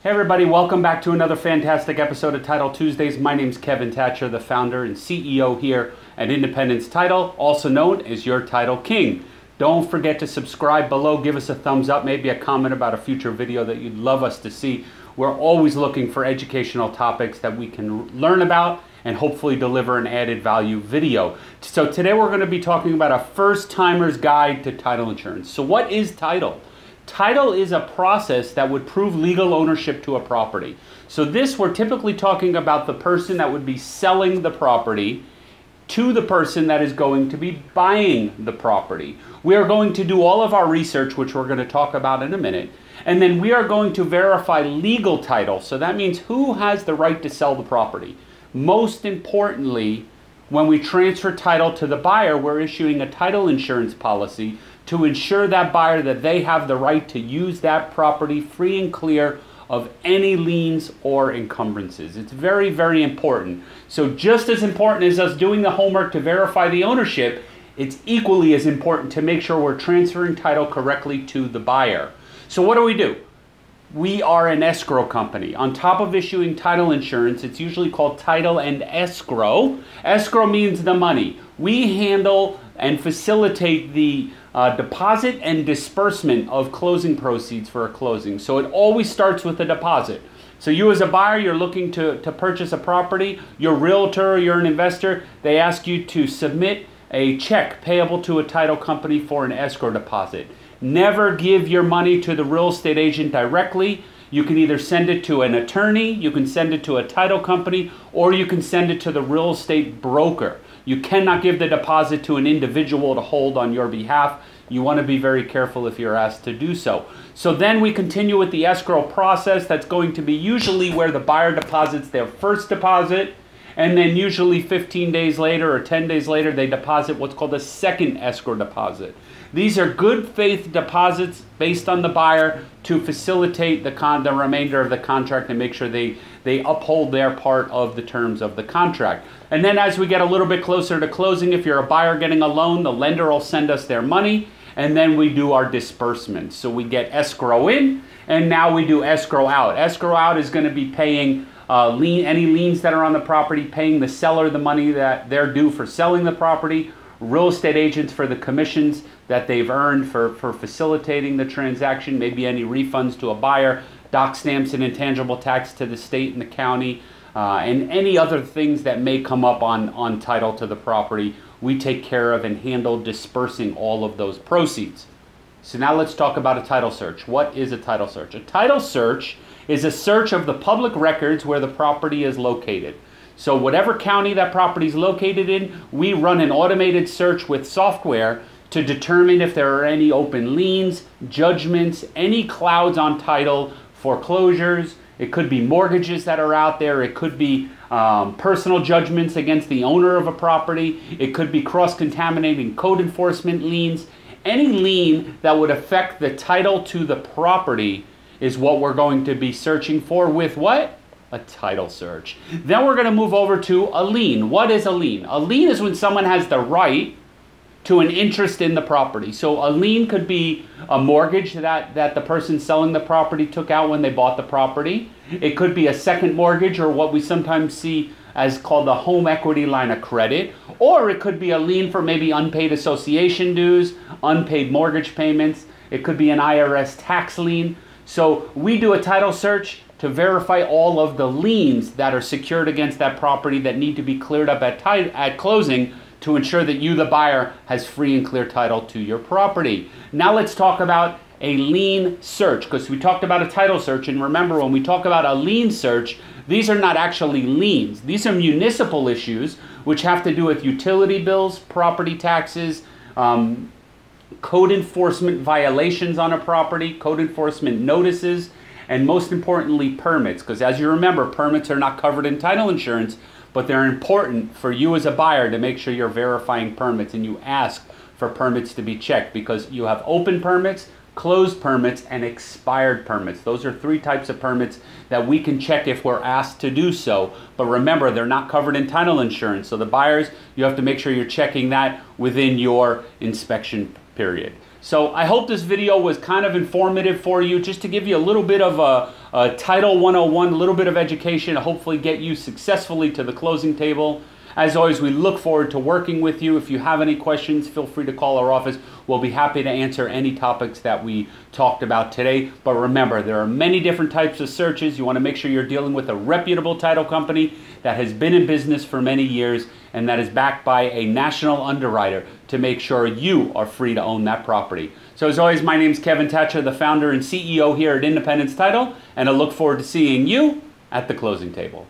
Hey everybody, welcome back to another fantastic episode of Title Tuesdays. My name is Kevin Tacher, the founder and CEO here at Independence Title, also known as your Title King. Don't forget to subscribe below, give us a thumbs up, maybe a comment about a future video that you'd love us to see. We're always looking for educational topics that we can learn about and hopefully deliver an added value video. So today we're going to be talking about a first timer's guide to title insurance. So what is title? Title is a process that would prove legal ownership to a property. So this we're typically talking about the person that would be selling the property to the person that is going to be buying the property. We are going to do all of our research, which we're going to talk about in a minute, and then we are going to verify legal title. So that means who has the right to sell the property. Most importantly, when we transfer title to the buyer, we're issuing a title insurance policy to ensure that buyer that they have the right to use that property free and clear of any liens or encumbrances. It's very, very important. So just as important as us doing the homework to verify the ownership, it's equally as important to make sure we're transferring title correctly to the buyer. So what do we do? We are an escrow company. On top of issuing title insurance, it's usually called title and escrow. Escrow means the money. We handle and facilitate the uh, deposit and disbursement of closing proceeds for a closing. So it always starts with a deposit. So you as a buyer, you're looking to, to purchase a property, your realtor, you're an investor, they ask you to submit a check payable to a title company for an escrow deposit. Never give your money to the real estate agent directly. You can either send it to an attorney, you can send it to a title company, or you can send it to the real estate broker. You cannot give the deposit to an individual to hold on your behalf. You want to be very careful if you're asked to do so. So then we continue with the escrow process. That's going to be usually where the buyer deposits their first deposit. And then usually 15 days later or 10 days later, they deposit what's called a second escrow deposit. These are good faith deposits based on the buyer to facilitate the, con- the remainder of the contract and make sure they, they uphold their part of the terms of the contract. And then as we get a little bit closer to closing, if you're a buyer getting a loan, the lender will send us their money and then we do our disbursement. So we get escrow in and now we do escrow out. Escrow out is going to be paying uh, lien, any liens that are on the property, paying the seller the money that they're due for selling the property, real estate agents for the commissions that they've earned for, for facilitating the transaction, maybe any refunds to a buyer, doc stamps and intangible tax to the state and the county, uh, and any other things that may come up on, on title to the property, we take care of and handle dispersing all of those proceeds. So now let's talk about a title search. What is a title search? A title search is a search of the public records where the property is located. So whatever county that property is located in, we run an automated search with software to determine if there are any open liens, judgments, any clouds on title, foreclosures. It could be mortgages that are out there. It could be um, personal judgments against the owner of a property. It could be cross contaminating code enforcement liens. Any lien that would affect the title to the property is what we're going to be searching for with what? A title search. Then we're going to move over to a lien. What is a lien? A lien is when someone has the right to an interest in the property. So a lien could be a mortgage that, that the person selling the property took out when they bought the property. It could be a second mortgage or what we sometimes see as called the home equity line of credit. Or it could be a lien for maybe unpaid association dues, unpaid mortgage payments. It could be an IRS tax lien. So we do a title search to verify all of the liens that are secured against that property that need to be cleared up at, at closing to ensure that you, the buyer, has free and clear title to your property. Now let's talk about a lien search because we talked about a title search and remember when we talk about a lien search these are not actually liens. These are municipal issues which have to do with utility bills property taxes um, code enforcement violations on a property code enforcement notices and most importantly permits. Because as you remember permits are not covered in title insurance but they're important for you as a buyer to make sure you're verifying permits and you ask for permits to be checked because you have open permits, closed permits, and expired permits. Those are three types of permits that we can check if we're asked to do so. But remember, they're not covered in title insurance. So the buyers, you have to make sure you're checking that within your inspection period. So I hope this video was kind of informative for you, just to give you a little bit of a, Uh, Title 101, a little bit of education to hopefully get you successfully to the closing table. As always, we look forward to working with you. If you have any questions, feel free to call our office. We'll be happy to answer any topics that we talked about today. But remember, there are many different types of searches. You want to make sure you're dealing with a reputable title company that has been in business for many years and that is backed by a national underwriter to make sure you are free to own that property. So, as always, my name is Kevin Tacher, the founder and CEO here at Independence Title, and I look forward to seeing you at the closing table.